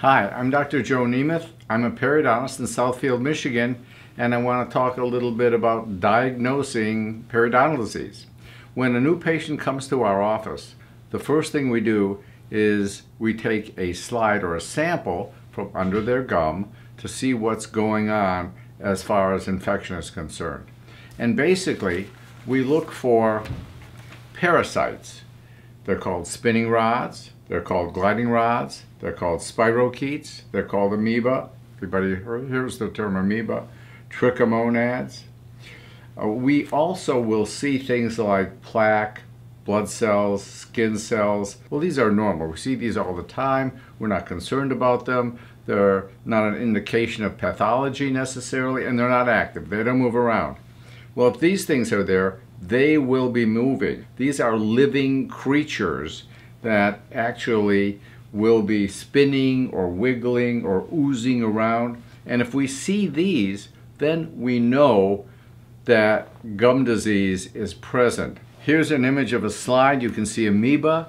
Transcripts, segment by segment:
Hi, I'm Dr. Joe Nemeth. I'm a periodontist in Southfield, Michigan, and I want to talk a little bit about diagnosing periodontal disease. When a new patient comes to our office, the first thing we do is we take a slide or a sample from under their gum to see what's going on as far as infection is concerned. And basically, we look for parasites. They're called spinning rods, they're called gliding rods, they're called spirochetes, they're called amoeba. Everybody hears the term amoeba. Trichomonads. Uh, we also will see things like plaque, blood cells, skin cells. Well, these are normal. We see these all the time. We're not concerned about them. They're not an indication of pathology necessarily, and they're not active. They don't move around. Well, if these things are there, they will be moving. These are living creatures that actually will be spinning or wiggling or oozing around. And if we see these, then we know that gum disease is present. Here's an image of a slide. You can see amoeba.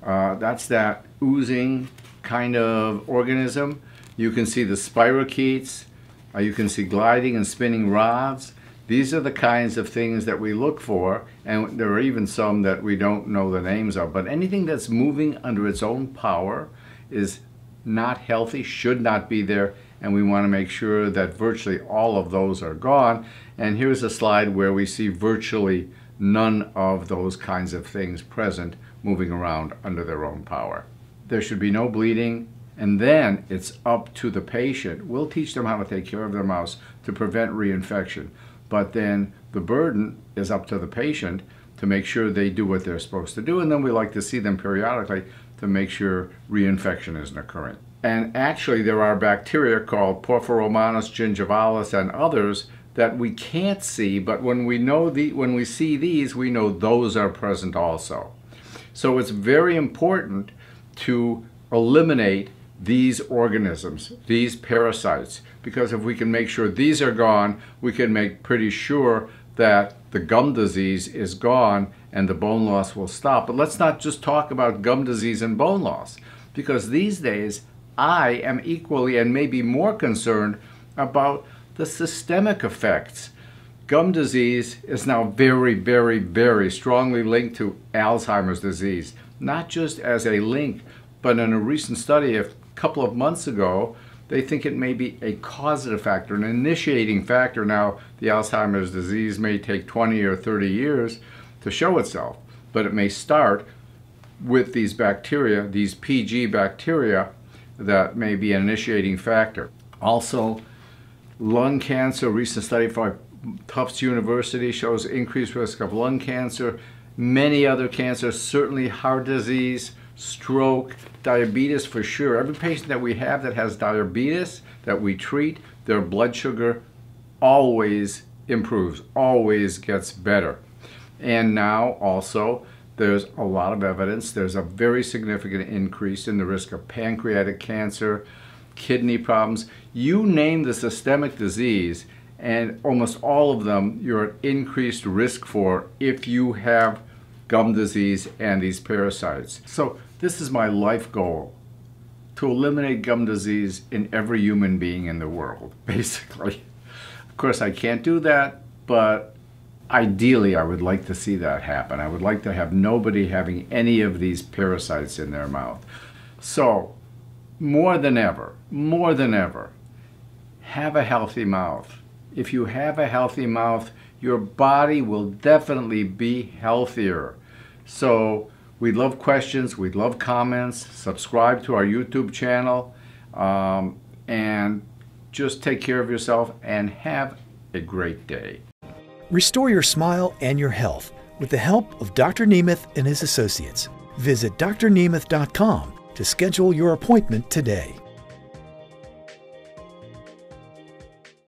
Uh, that's that oozing kind of organism. You can see the spirochetes. Uh, you can see gliding and spinning rods. These are the kinds of things that we look for, and there are even some that we don't know the names of. But anything that's moving under its own power is not healthy, should not be there, and we want to make sure that virtually all of those are gone. And here's a slide where we see virtually none of those kinds of things present moving around under their own power. There should be no bleeding, and then it's up to the patient. We'll teach them how to take care of their mouths to prevent reinfection but then the burden is up to the patient to make sure they do what they're supposed to do, and then we like to see them periodically to make sure reinfection isn't occurring. And actually, there are bacteria called Porphyromonas gingivalis and others that we can't see, but when we know the when we see these, we know those are present also. So it's very important to eliminate these organisms, these parasites, because if we can make sure these are gone, we can make pretty sure that the gum disease is gone and the bone loss will stop. But let's not just talk about gum disease and bone loss, because these days I am equally and maybe more concerned about the systemic effects. Gum disease is now very, very, very strongly linked to Alzheimer's disease, not just as a link, but in a recent study a couple of months ago, they think it may be a causative factor, an initiating factor. Now, the Alzheimer's disease may take 20 or 30 years to show itself, but it may start with these bacteria, these PG bacteria, that may be an initiating factor. Also, lung cancer, recent study by Tufts University shows increased risk of lung cancer, many other cancers, certainly heart disease, stroke, diabetes for sure. Every patient that we have that has diabetes that we treat, their blood sugar always improves, always gets better. And now also, there's a lot of evidence. There's a very significant increase in the risk of pancreatic cancer, kidney problems. You name the systemic disease, and almost all of them you're at increased risk for if you have gum disease and these parasites. So this is my life goal, to eliminate gum disease in every human being in the world, basically. Of course, I can't do that, but ideally I would like to see that happen. I would like to have nobody having any of these parasites in their mouth. So, more than ever, more than ever, have a healthy mouth. If you have a healthy mouth, your body will definitely be healthier. So we'd love questions, we'd love comments, subscribe to our YouTube channel, um, and just take care of yourself and have a great day. Restore your smile and your health with the help of Dr. Nemeth and his associates. Visit drnemeth.com to schedule your appointment today.